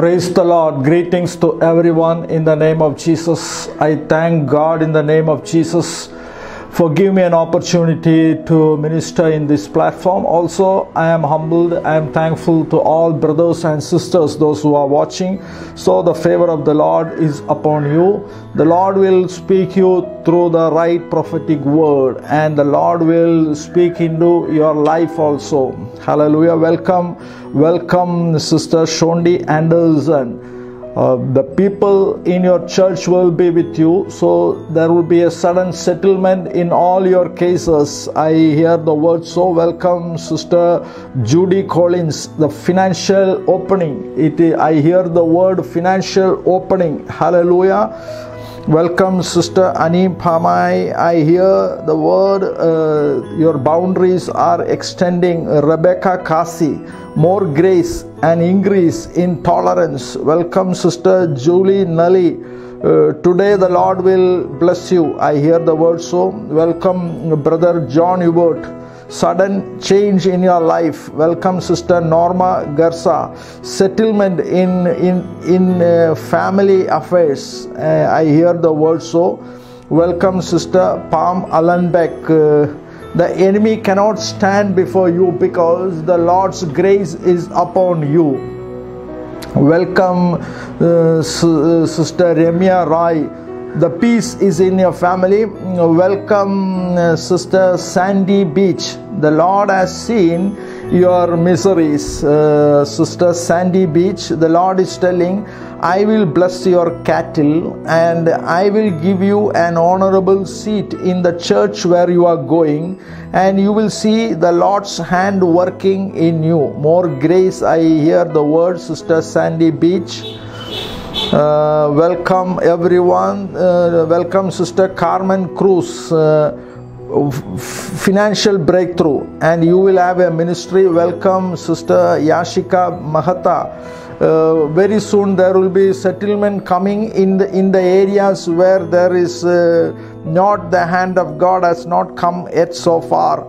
Praise the Lord. Greetings to everyone in the name of Jesus. I thank God in the name of Jesus for giving me an opportunity to minister in this platform. Also, I am humbled. I am thankful to all brothers and sisters, those who are watching. So, the favor of the Lord is upon you. The Lord will speak you through the right prophetic word, and the Lord will speak into your life also. Hallelujah. Welcome, welcome, Sister Shondi Anderson. Uh, the people in your church will be with you. So there will be a sudden settlement in all your cases. I hear the word so welcome sister judy collins. The financial opening. It i hear the word financial opening. Hallelujah welcome sister ani pamai i hear the word uh, your boundaries are extending rebecca kasi more grace and increase in tolerance. Welcome, Sister Julie Nully. Uh, today the Lord will bless you. I hear the word so. Welcome, Brother John Hubert. Sudden change in your life. Welcome, Sister Norma Garza. Settlement in in in uh, family affairs. Uh, I hear the word so. Welcome, Sister Palm Allenbeck. Uh, the enemy cannot stand before you because the Lord's grace is upon you. Welcome, uh, Sister Remia Rai. The peace is in your family. Welcome, uh, Sister Sandy Beach. The Lord has seen your miseries, uh, Sister Sandy Beach. The Lord is telling, I will bless your cattle and I will give you an honorable seat in the church where you are going, and you will see the Lord's hand working in you. More grace, I hear the word, Sister Sandy Beach. Uh, welcome everyone. Uh, welcome, Sister Carmen Cruz. Uh, financial breakthrough, and you will have a ministry. Welcome, Sister Yashika Mahata. Uh, very soon there will be settlement coming in the in the areas where there is uh, not the hand of god has not come yet so far.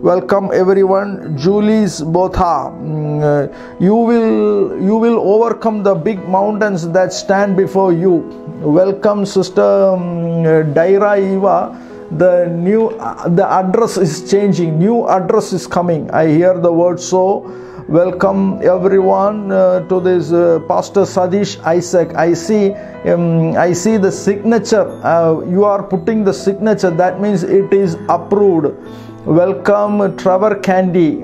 Welcome everyone julie's botha. Mm, uh, you will you will overcome the big mountains that stand before you. Welcome sister um, daira eva. The new the address is changing. New address is coming. I hear the word so welcome everyone uh, to this uh, pastor sadish isaac. I see um, i see the signature. Uh, you are putting the signature. That means it is approved. Welcome trevor candy.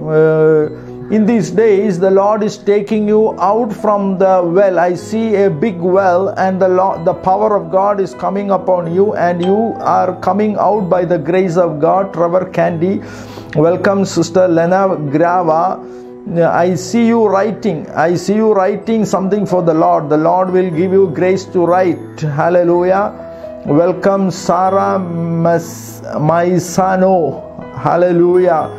In these days the lord is taking you out from the well. I see a big well and the Lord, the power of god is coming upon you and you are coming out by the grace of god trevor candy. Welcome sister lena grava I see you writing. I see you writing something for the Lord. The Lord will give you grace to write. Hallelujah. Welcome, Sarah Maisano. Hallelujah.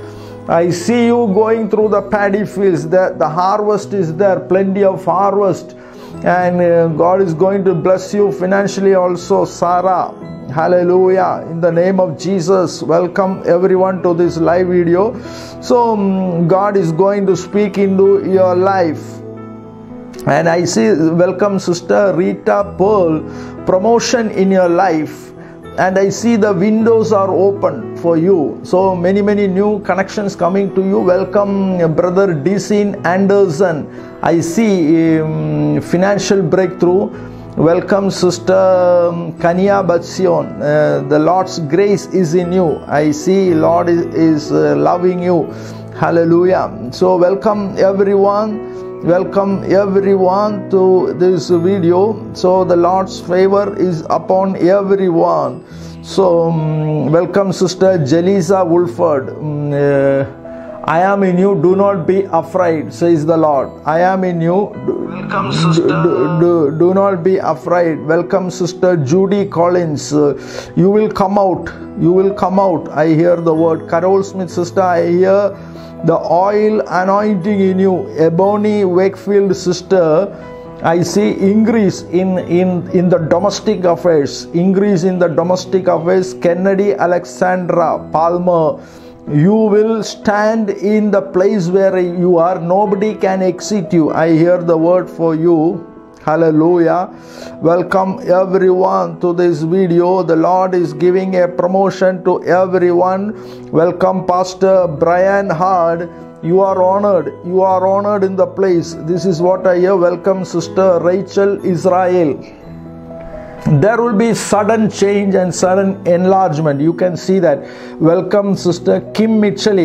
I see you going through the paddy fields. The, the harvest is there, plenty of harvest. And uh, God is going to bless you financially also, Sarah. Hallelujah. In the name of Jesus, welcome everyone to this live video. So, um, God is going to speak into your life. And I see, welcome, Sister Rita Pearl, promotion in your life. And I see the windows are open for you. So, many, many new connections coming to you. Welcome, Brother Deacon Anderson. I see um, financial breakthrough welcome sister kania batsion. Uh, the lord's grace is in you. I see lord is, is uh, loving you. Hallelujah. So welcome everyone. Welcome everyone to this video. So the lord's favor is upon everyone. So um, welcome sister jelisa wolford um, uh, I am in you, do not be afraid, says the Lord. I am in you. Welcome, sister. Do, do, do not be afraid. Welcome, sister Judy Collins. Uh, you will come out. You will come out. I hear the word. Carol Smith, sister, I hear the oil anointing in you. Ebony Wakefield, sister. I see increase in, in, in the domestic affairs. Increase in the domestic affairs. Kennedy Alexandra Palmer. You will stand in the place where you are. Nobody can exit you. I hear the word for you. Hallelujah. Welcome everyone to this video. The lord is giving a promotion to everyone. Welcome pastor brian hard. You are honored. You are honored in the place. This is what i hear. Welcome sister rachel israel there will be sudden change and sudden enlargement. You can see that. Welcome sister kim mitchell.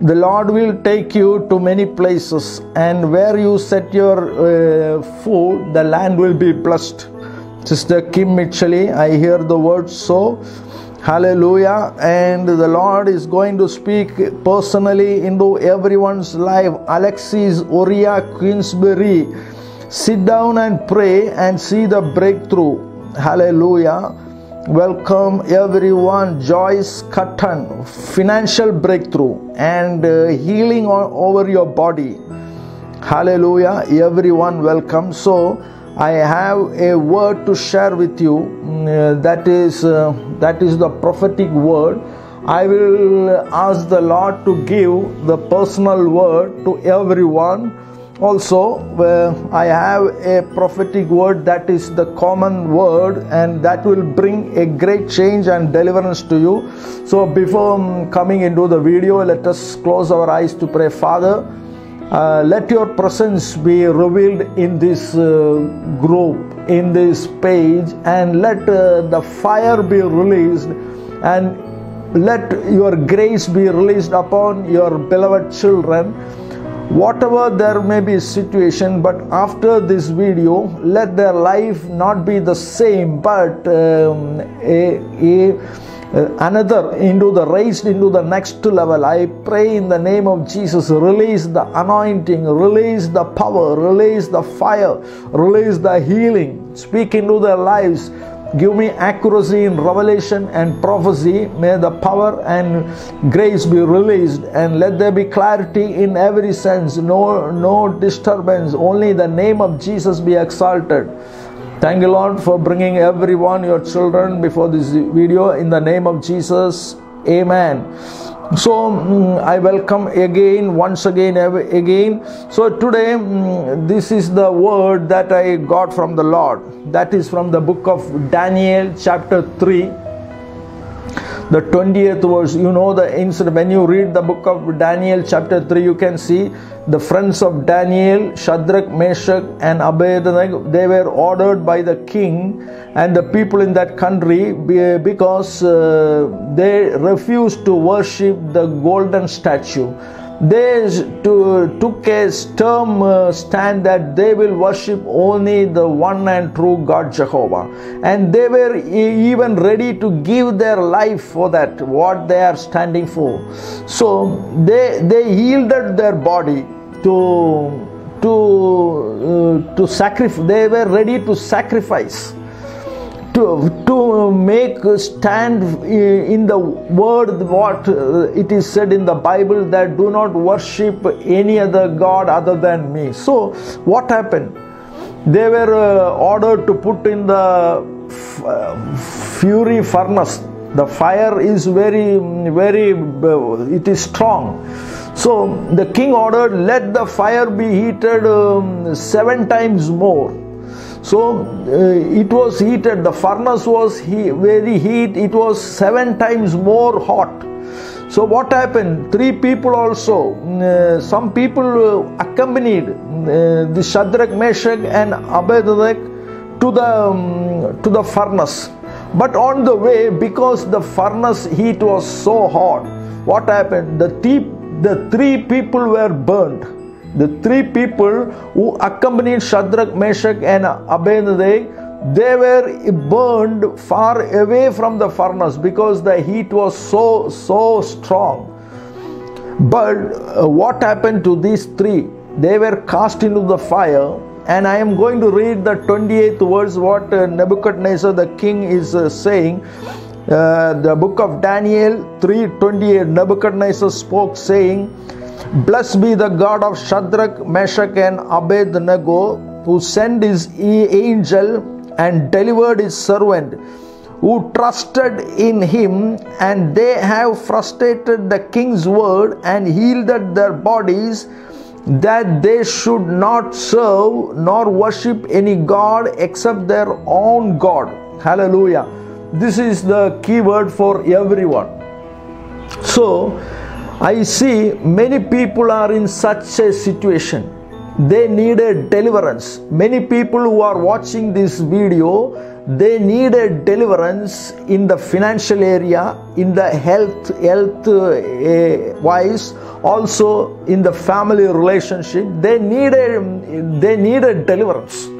The lord will take you to many places and where you set your uh, foot the land will be blessed. Sister kim mitchell i hear the word so. Hallelujah. And the lord is going to speak personally into everyone's life. Alexis oria queensbury sit down and pray and see the breakthrough hallelujah. Welcome everyone. Joyce cotton financial breakthrough and uh, healing over your body. Hallelujah. Everyone welcome. So i have a word to share with you mm, uh, that is uh, that is the prophetic word. I will ask the lord to give the personal word to everyone also uh, i have a prophetic word that is the common word and that will bring a great change and deliverance to you. So before um, coming into the video let us close our eyes to pray. Father uh, let your presence be revealed in this uh, group in this page and let uh, the fire be released and let your grace be released upon your beloved children whatever there may be situation but after this video let their life not be the same but um, a, a another into the raised into the next level. I pray in the name of jesus release the anointing release the power release the fire release the healing. Speak into their lives give me accuracy in revelation and prophecy. May the power and grace be released and let there be clarity in every sense. No no disturbance. Only the name of jesus be exalted. Thank you lord for bringing everyone your children before this video. In the name of jesus amen so mm, i welcome again once again again. So today mm, this is the word that i got from the lord. That is from the book of daniel chapter 3 the 20th verse you know the incident. When you read the book of daniel chapter 3 you can see the friends of daniel shadrach meshach and abednego they were ordered by the king and the people in that country because uh, they refused to worship the golden statue they to, took a stern uh, stand that they will worship only the one and true God Jehovah. And they were even ready to give their life for that, what they are standing for. So they, they yielded their body to, to, uh, to sacrifice, they were ready to sacrifice to, to make stand in the word what it is said in the bible that do not worship any other god other than me. So what happened? They were uh, ordered to put in the uh, fury furnace. The fire is very very uh, it is strong. So the king ordered let the fire be heated um, seven times more so uh, it was heated. The furnace was he- very heat. It was seven times more hot. So what happened? Three people also uh, some people uh, accompanied uh, the shadrach meshach and abednego to the um, to the furnace. But on the way because the furnace heat was so hot what happened? The three the three people were burned the three people who accompanied Shadrach, Meshach, and Abednego, they were burned far away from the furnace because the heat was so so strong. But uh, what happened to these three? They were cast into the fire, and I am going to read the 28th verse what uh, Nebuchadnezzar the king is uh, saying. Uh, the book of Daniel 3:28 Nebuchadnezzar spoke saying Blessed be the God of Shadrach, Meshach, and Abednego, who sent his angel and delivered his servant who trusted in him, and they have frustrated the king's word and healed their bodies that they should not serve nor worship any God except their own God. Hallelujah. This is the key word for everyone. So, I see many people are in such a situation. They need a deliverance. Many people who are watching this video, they need a deliverance in the financial area, in the health, health uh, wise, also in the family relationship. They need a they need a deliverance.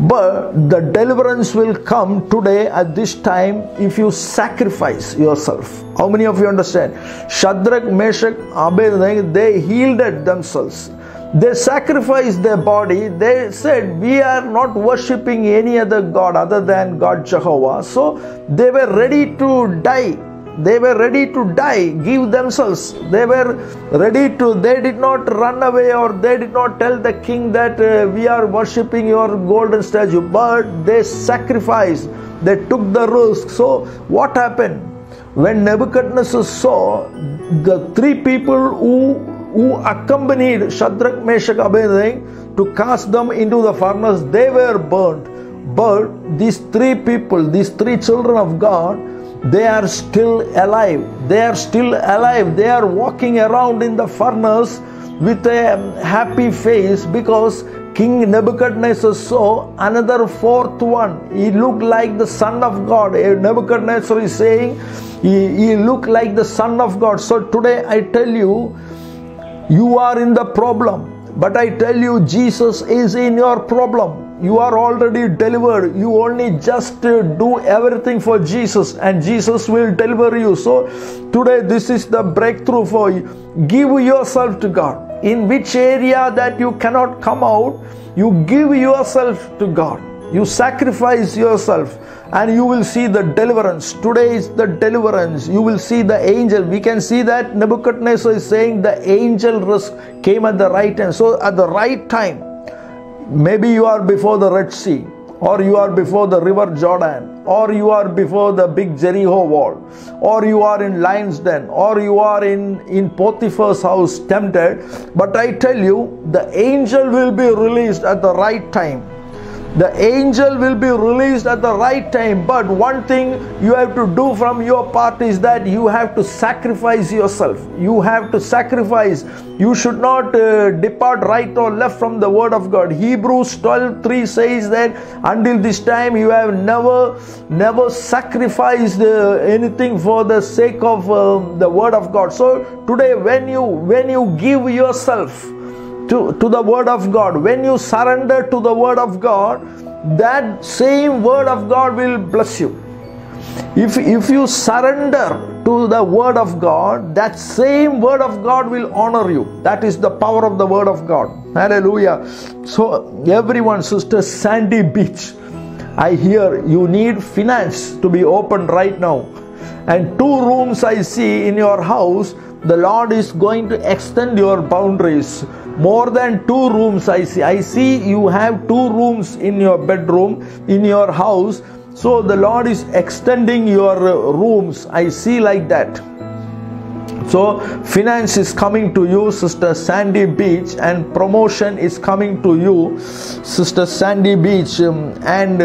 But the deliverance will come today at this time if you sacrifice yourself. How many of you understand? Shadrach, Meshach, Abednego, they yielded themselves. They sacrificed their body. They said, We are not worshipping any other God other than God Jehovah. So they were ready to die they were ready to die give themselves. They were ready to they did not run away or they did not tell the king that uh, we are worshipping your golden statue. But they sacrificed they took the risk so what happened? When nebuchadnezzar saw the three people who who accompanied shadrach meshach abednego to cast them into the furnace they were burnt but these three people these three children of god they are still alive. They are still alive. They are walking around in the furnace with a happy face because King Nebuchadnezzar saw another fourth one. He looked like the Son of God. Nebuchadnezzar is saying he, he looked like the Son of God. So today I tell you, you are in the problem. But I tell you, Jesus is in your problem. You are already delivered. You only just uh, do everything for jesus and jesus will deliver you. So today this is the breakthrough for you. Give yourself to god. In which area that you cannot come out you give yourself to god you sacrifice yourself and you will see the deliverance. Today is the deliverance. You will see the angel. We can see that nebuchadnezzar is saying the angel came at the right time so at the right time Maybe you are before the Red Sea, or you are before the River Jordan, or you are before the big Jericho wall, or you are in lion's den, or you are in, in Potiphar's house tempted. But I tell you, the angel will be released at the right time the angel will be released at the right time but one thing you have to do from your part is that you have to sacrifice yourself. You have to sacrifice. You should not uh, depart right or left from the word of god. Hebrews 12 3 says that until this time you have never never sacrificed uh, anything for the sake of uh, the word of god. So today when you when you give yourself to, to the Word of God, when you surrender to the Word of God, that same Word of God will bless you. If, if you surrender to the Word of God, that same Word of God will honor you. That is the power of the Word of God. Hallelujah. So, everyone, Sister Sandy Beach, I hear you need finance to be opened right now. And two rooms I see in your house, the Lord is going to extend your boundaries more than two rooms i see i see you have two rooms in your bedroom in your house. So the lord is extending your rooms. I see like that. So finance is coming to you sister sandy beach and promotion is coming to you sister sandy beach. Um, and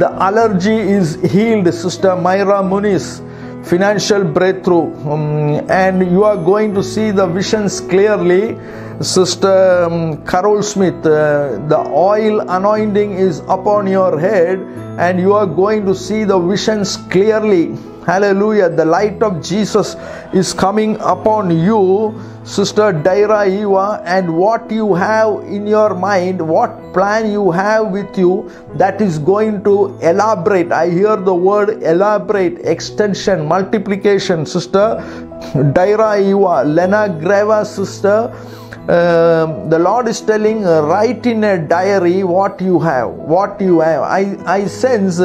the allergy is healed sister myra muniz. Financial breakthrough. Um, and you are going to see the visions clearly Sister um, Carol Smith, uh, the oil anointing is upon your head, and you are going to see the visions clearly. Hallelujah. The light of Jesus is coming upon you, Sister Daira Eva, and what you have in your mind, what plan you have with you, that is going to elaborate. I hear the word elaborate, extension, multiplication, Sister Daira Eva, Lena Greva, Sister. Um, the Lord is telling, uh, write in a diary what you have, what you have. I, I sense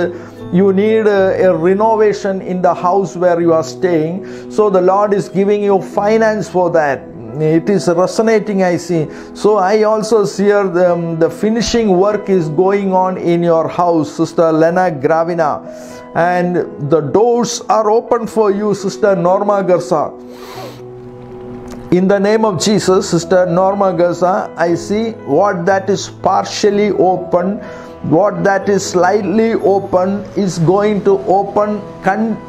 you need a, a, renovation in the house where you are staying. So the Lord is giving you finance for that. it is resonating i see so i also see the, um, the finishing work is going on in your house sister lena gravina and the doors are open for you sister norma garza in the name of jesus sister norma garza i see what that is partially open what that is slightly open is going to open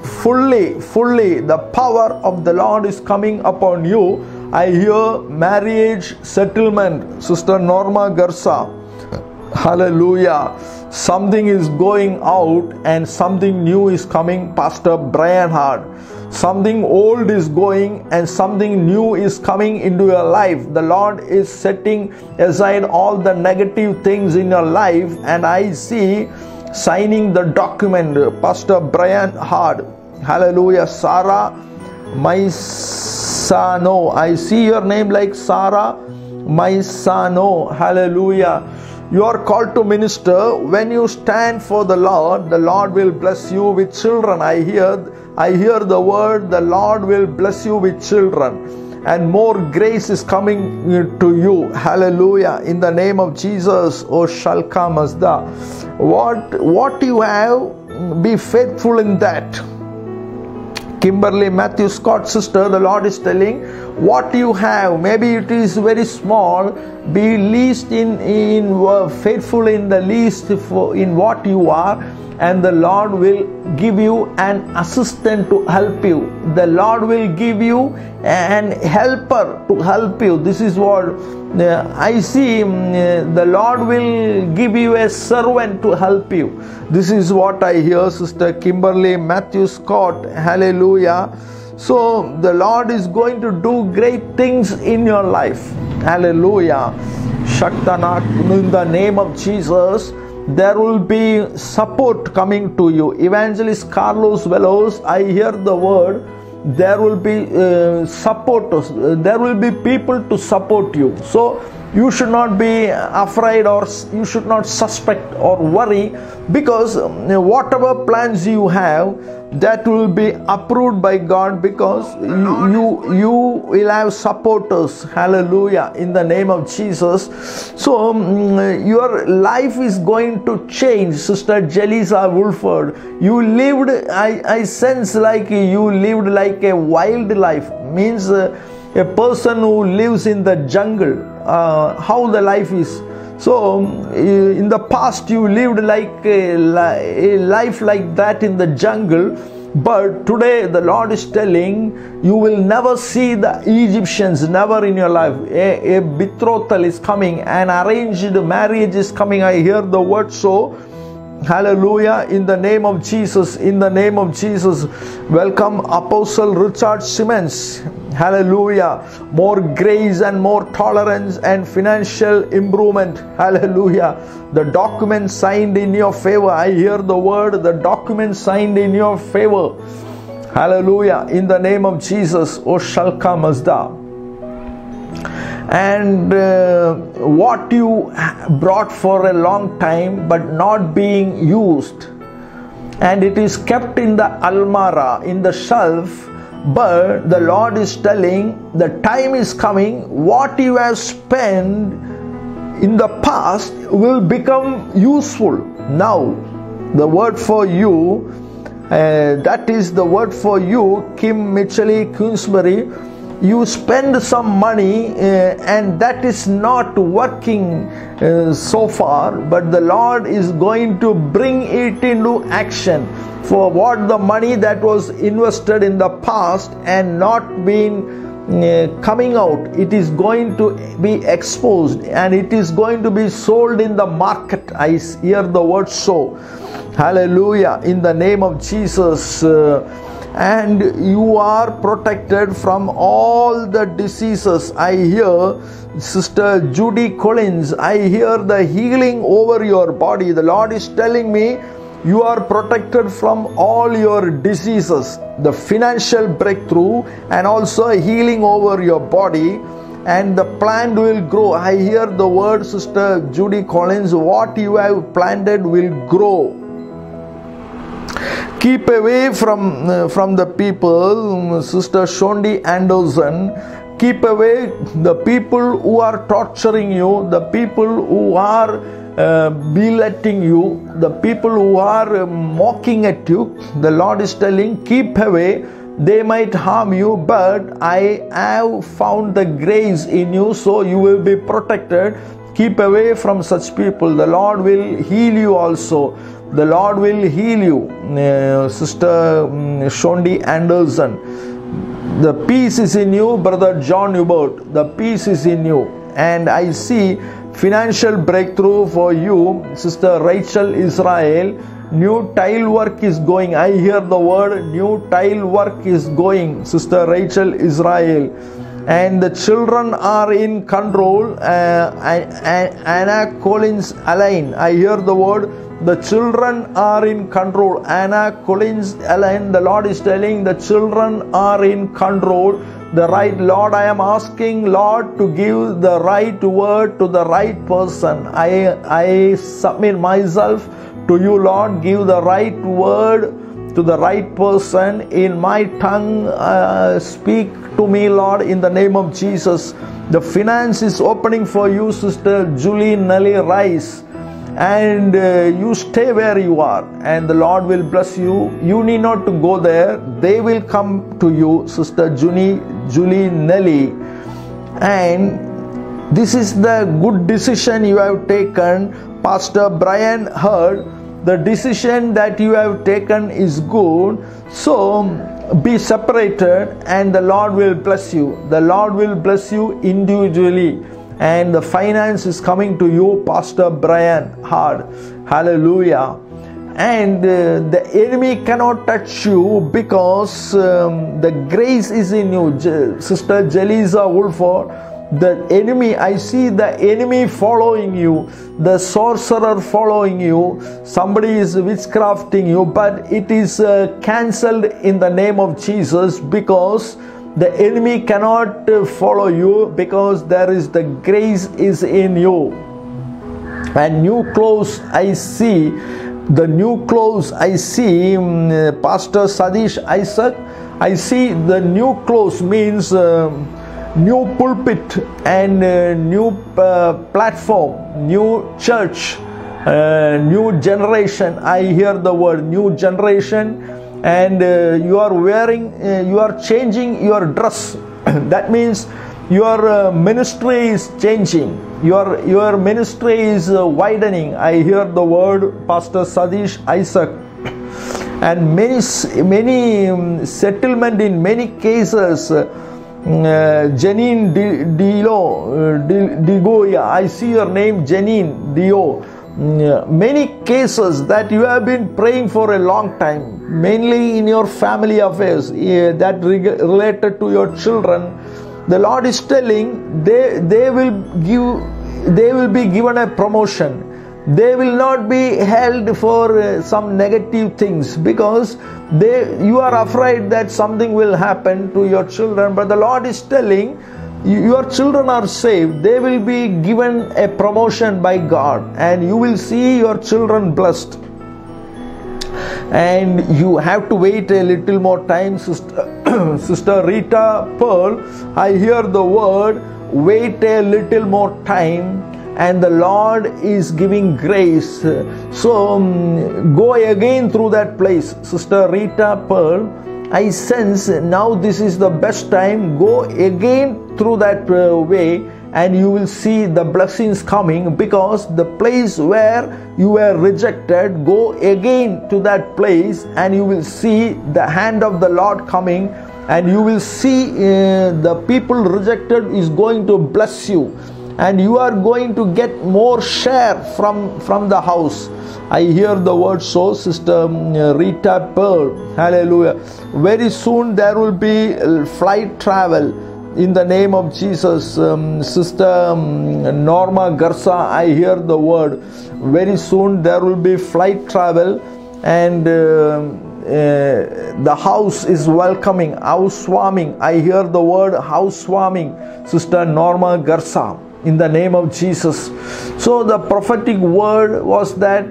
fully fully. The power of the lord is coming upon you. I hear marriage settlement sister norma garza. Hallelujah. Something is going out and something new is coming pastor brian hart something old is going and something new is coming into your life. The lord is setting aside all the negative things in your life and i see signing the document. Pastor brian hard hallelujah. Sarah Maisano i see your name like sarah Maisano hallelujah. You are called to minister. When you stand for the lord the lord will bless you with children. I hear I hear the word, the Lord will bless you with children and more grace is coming eh, to you. Hallelujah. In the name of Jesus, O Shalka Mazda. What, what you have, be faithful in that. Kimberly Matthew Scott sister, the Lord is telling what you have. Maybe it is very small. Be least in in uh, faithful in the least for in what you are and the Lord will give you an assistant to help you. The Lord will give you an helper to help you. This is what uh, I see. Um, the Lord will give you a servant to help you. This is what I hear, Sister Kimberly Matthew Scott. Hallelujah. So the Lord is going to do great things in your life. Hallelujah. Shaktanak in the name of Jesus there will be support coming to you. Evangelist Carlos Velos, I hear the word, there will be uh, support, uh, there will be people to support you. So you should not be afraid or you should not suspect or worry because um, whatever plans you have that will be approved by god because you, you will have supporters. Hallelujah. In the name of jesus. So um, your life is going to change sister jelisa woolford. You lived i i sense like you lived like a wild life means uh, a person who lives in the jungle uh, how the life is. So in the past you lived like a, a life like that in the jungle but today the lord is telling you will never see the egyptians never in your life. A, a betrothal is coming an arranged marriage is coming. I hear the word so Hallelujah. In the name of Jesus. In the name of Jesus. Welcome Apostle Richard Simmons. Hallelujah. More grace and more tolerance and financial improvement. Hallelujah. The document signed in your favor. I hear the word, the document signed in your favor. Hallelujah. In the name of Jesus. O Shalka Mazda and uh, what you brought for a long time but not being used. And it is kept in the almara in the shelf. But the lord is telling the time is coming what you have spent in the past will become useful. Now the word for you uh, that is the word for you kim mitchell queensbury you spend some money uh, and that is not working uh, so far but the lord is going to bring it into action for what the money that was invested in the past and not been uh, coming out. It is going to be exposed and it is going to be sold in the market. I hear the word so. Hallelujah. In the name of jesus uh, and you are protected from all the diseases. I hear Sister Judy Collins, I hear the healing over your body. The Lord is telling me you are protected from all your diseases, the financial breakthrough, and also healing over your body. And the plant will grow. I hear the word, Sister Judy Collins, what you have planted will grow keep away from uh, from the people sister shondi anderson keep away the people who are torturing you, the people who are uh, belittling you, the people who are uh, mocking at you. The Lord is telling, keep away. They might harm you, but I have found the grace in you, so you will be protected. Keep away from such people. The Lord will heal you also. The Lord will heal you. Uh, Sister um, Shondi Anderson. The peace is in you, Brother John Hubert. The peace is in you. And I see financial breakthrough for you, Sister Rachel Israel. New tile work is going. I hear the word new tile work is going, Sister Rachel Israel. And the children are in control. Uh, Anna Collins Alain. I hear the word the children are in control. Anna Collins Alain. The Lord is telling the children are in control the right Lord. I am asking Lord to give the right word to the right person. I I submit myself to you, Lord. Give the right word to the right person in my tongue. Uh, speak to me, Lord, in the name of Jesus. The finance is opening for you, Sister Julie Nelly Rice and uh, you stay where you are and the lord will bless you. You need not to go there. They will come to you sister julie julie nelly. And this is the good decision you have taken. Pastor brian heard the decision that you have taken is good. So be separated and the lord will bless you. The lord will bless you individually and the finance is coming to you, Pastor Brian Hard. Hallelujah. And uh, the enemy cannot touch you because um, the grace is in you. Je- Sister Jelisa Woolford, the enemy, I see the enemy following you, the sorcerer following you, somebody is witchcrafting you, but it is uh, cancelled in the name of Jesus because the enemy cannot uh, follow you because there is the grace is in you. And new clothes i see the new clothes i see um, pastor sadish isaac i see the new clothes means uh, new pulpit and uh, new uh, platform new church uh, new generation. I hear the word new generation and uh, you are wearing uh, you are changing your dress. That means your uh, ministry is changing. Your your ministry is uh, widening. I hear the word pastor sadish isaac. And many many um, settlement in many cases uh, Janine Dilo Digoya, I see your name Janine Dio many cases that you have been praying for a long time, mainly in your family affairs that related to your children, the Lord is telling they they will give they will be given a promotion. They will not be held for uh, some negative things because they you are afraid that something will happen to your children. But the Lord is telling your children are saved, they will be given a promotion by God, and you will see your children blessed. And you have to wait a little more time, Sister, Sister Rita Pearl. I hear the word wait a little more time, and the Lord is giving grace. So um, go again through that place, Sister Rita Pearl I sense now this is the best time. Go again through that uh, way and you will see the blessings coming because the place where you were rejected, go again to that place and you will see the hand of the Lord coming and you will see uh, the people rejected is going to bless you and you are going to get more share from from the house I hear the word so, Sister um, Rita Pearl. Hallelujah. Very soon there will be flight travel in the name of Jesus. Um, Sister um, Norma Garza, I hear the word. Very soon there will be flight travel and uh, uh, the house is welcoming, house swarming. I hear the word house swarming. Sister Norma Garza, in the name of Jesus. So the prophetic word was that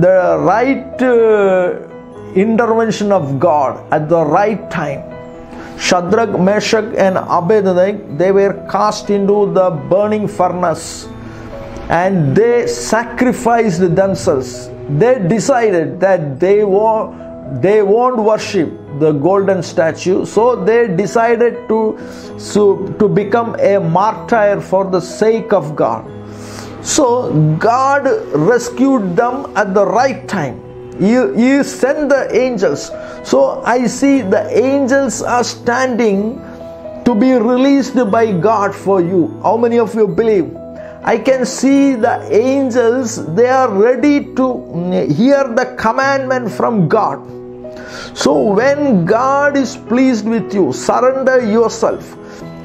the right uh, intervention of God at the right time Shadrach, Meshach, and Abednego, they were cast into the burning furnace and they sacrificed themselves. They decided that they were they won't worship the golden statue so they decided to so, to become a martyr for the sake of god. So god rescued them at the right time. You, he sent the angels. So i see the angels are standing to be released by god for you. How many of you believe? I can see the angels, they are ready to hear the commandment from God. So, when God is pleased with you, surrender yourself,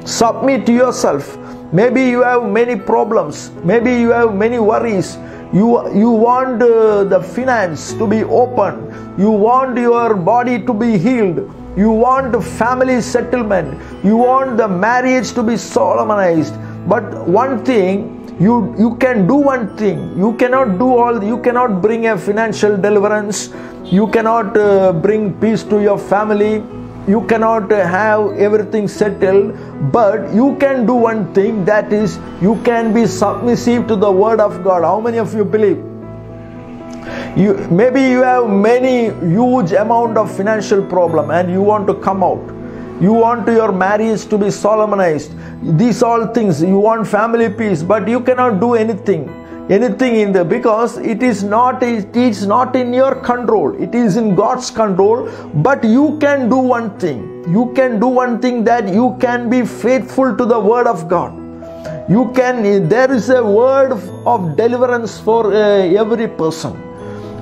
submit yourself. Maybe you have many problems, maybe you have many worries. You, you want uh, the finance to be open, you want your body to be healed, you want family settlement, you want the marriage to be solemnized. But one thing you you can do one thing. You cannot do all you cannot bring a financial deliverance. You cannot uh, bring peace to your family. You cannot uh, have everything settled. But you can do one thing that is you can be submissive to the word of god. How many of you believe? You maybe you have many huge amount of financial problem and you want to come out you want your marriage to be solemnized. These all things you want family peace but you cannot do anything anything in the because it is not it is not in your control. It is in god's control but you can do one thing. You can do one thing that you can be faithful to the word of god. You can there is a word of deliverance for uh, every person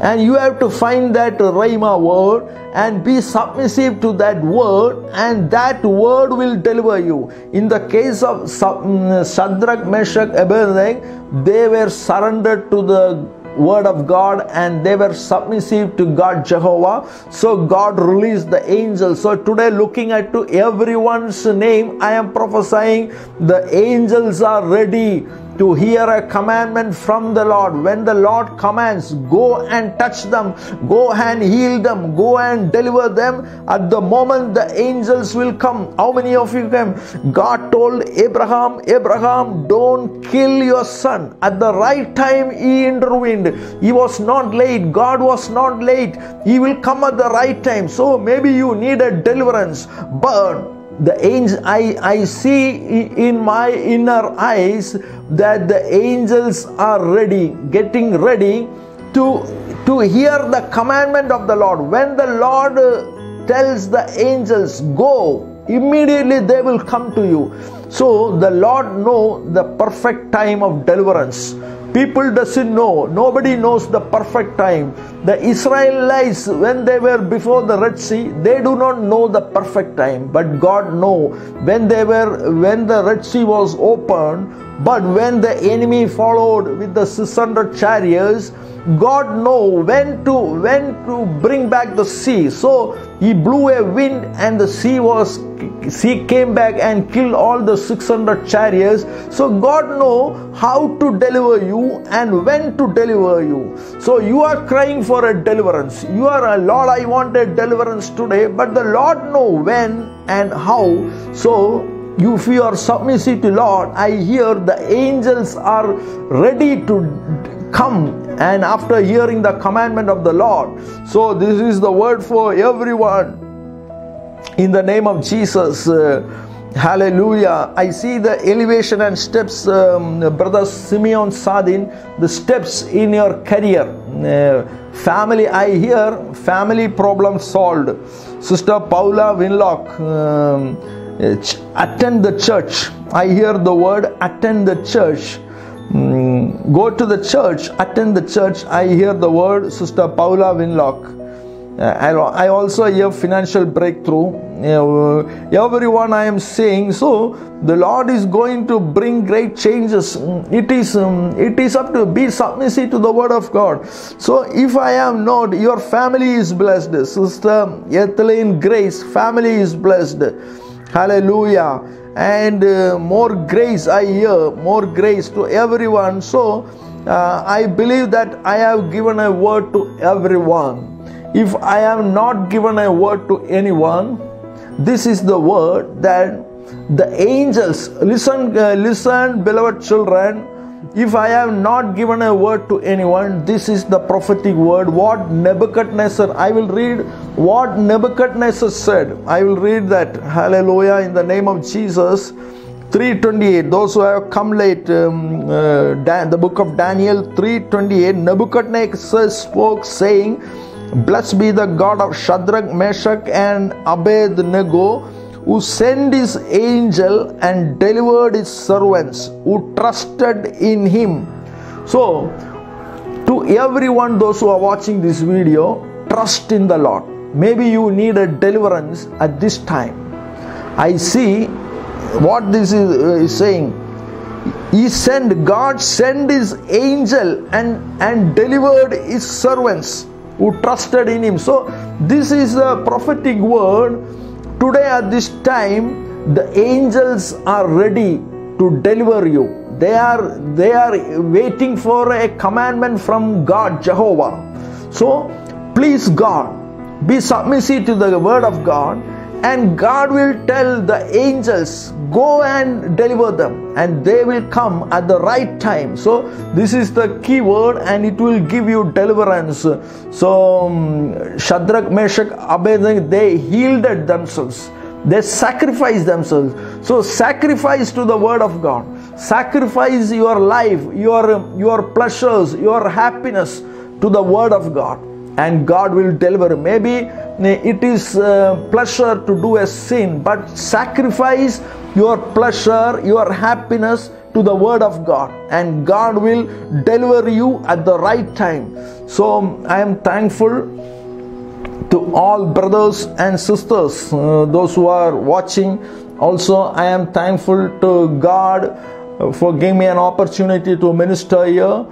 and you have to find that Rhema word and be submissive to that word and that word will deliver you in the case of mm, Shadrach, Meshach, Abednego they were surrendered to the word of God and they were submissive to God Jehovah. So God released the angels. So today, looking at to everyone's name, I am prophesying the angels are ready to hear a commandment from the Lord. When the Lord commands, go and touch them, go and heal them, go and deliver them. At the moment the angels will come. How many of you came? God told Abraham, Abraham, don't kill your son. At the right time he intervened. He was not late. God was not late. He will come at the right time. So maybe you need a deliverance. But the angel I, I see in my inner eyes that the angels are ready getting ready to to hear the commandment of the lord. When the lord uh, tells the angels go immediately they will come to you. So the lord know the perfect time of deliverance people doesn't know. Nobody knows the perfect time. The israelites when they were before the red sea they do not know the perfect time. But god know. When they were when the red sea was opened but when the enemy followed with the 600 chariots God know when to when to bring back the sea. So he blew a wind and the sea was sea came back and killed all the 600 chariots. So God know how to deliver you and when to deliver you. So you are crying for a deliverance. You are a Lord, I want a deliverance today, but the Lord know when and how. So if you are submissive to Lord, I hear the angels are ready to come and after hearing the commandment of the Lord. So, this is the word for everyone. In the name of Jesus. Uh, hallelujah. I see the elevation and steps, um, Brother Simeon Sadin, the steps in your career. Uh, family, I hear family problem solved. Sister Paula Winlock, um, attend the church. I hear the word attend the church Mm, go to the church, attend the church. I hear the word Sister Paula Winlock. Uh, I also hear financial breakthrough. Uh, everyone I am saying, so the Lord is going to bring great changes. It is um, it is up to be submissive to the word of God. So if I am not, your family is blessed. Sister Ethylene Grace, family is blessed. Hallelujah and uh, more grace I hear, more grace to everyone. So uh, I believe that I have given a word to everyone. If I have not given a word to anyone, this is the word that the angels listen uh, listen beloved children if I have not given a word to anyone, this is the prophetic word. What Nebuchadnezzar, I will read what Nebuchadnezzar said. I will read that. Hallelujah. In the name of Jesus. 328 those who have come late um, uh, Dan, the book of daniel 328 nebuchadnezzar spoke saying blessed be the god of shadrach meshach and abednego who sent his angel and delivered his servants who trusted in him. So, to everyone, those who are watching this video, trust in the Lord. Maybe you need a deliverance at this time. I see what this is, uh, is saying. He sent, God sent his angel and, and delivered his servants who trusted in him. So, this is a prophetic word Today, at this time, the angels are ready to deliver you. They are they are waiting for a commandment from God, Jehovah. So, please God, be submissive to the word of God, and God will tell the angels, go and deliver them, and they will come at the right time. So, this is the key word, and it will give you deliverance. So, um, Shadrach, Meshach, Abednego, they healed themselves. They sacrificed themselves. So sacrifice to the word of god. Sacrifice your life your your pleasures your happiness to the word of god. And god will deliver. Maybe it is uh, pleasure to do a sin but sacrifice your pleasure your happiness to the word of god and god will deliver you at the right time so i am thankful to all brothers and sisters, uh, those who are watching. Also, I am thankful to God uh, for giving me an opportunity to minister here.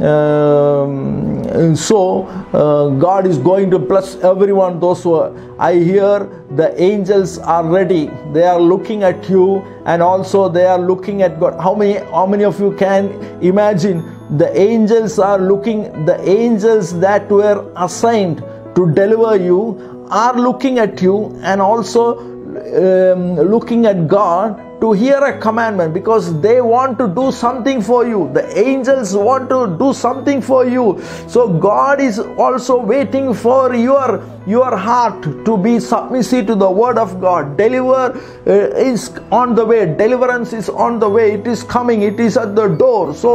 Um, so uh, God is going to bless everyone. Those who are, I hear the angels are ready. They are looking at you, and also they are looking at God. How many? How many of you can imagine the angels are looking? The angels that were assigned to deliver you are looking at you and also um, looking at God to hear a commandment because they want to do something for you. The angels want to do something for you. So God is also waiting for your your heart to be submissive to the word of God. Deliver uh, is on the way. Deliverance is on the way. It is coming. It is at the door. So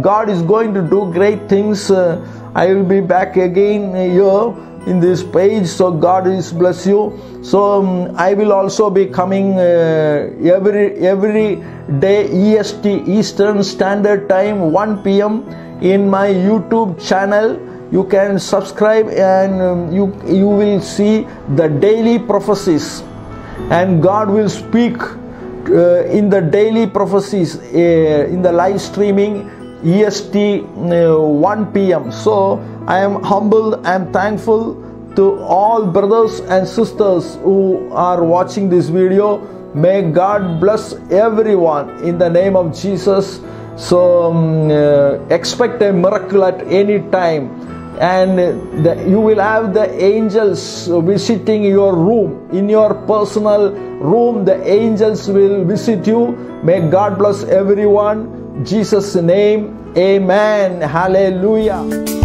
God is going to do great things. Uh, I will be back again here in this page so god is bless you. So um, i will also be coming uh, every every day est eastern standard time 1 pm in my youtube channel. You can subscribe and um, you you will see the daily prophecies. And god will speak uh, in the daily prophecies uh, in the live streaming est uh, 1 pm so I am humble and thankful to all brothers and sisters who are watching this video. May God bless everyone in the name of Jesus. So um, uh, expect a miracle at any time. And the, you will have the angels visiting your room. In your personal room the angels will visit you. May god bless everyone. Jesus name. Amen. Hallelujah